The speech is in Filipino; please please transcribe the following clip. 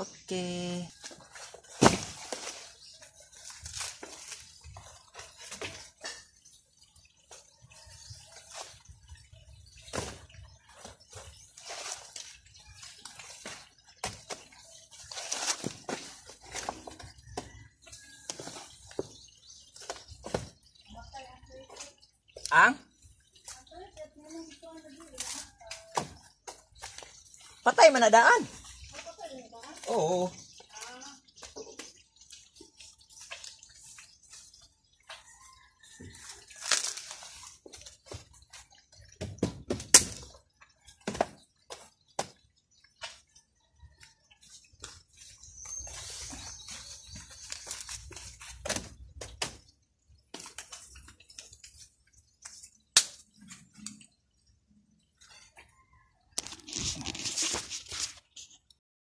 Okay. Ang? Patay man na daan. Oh.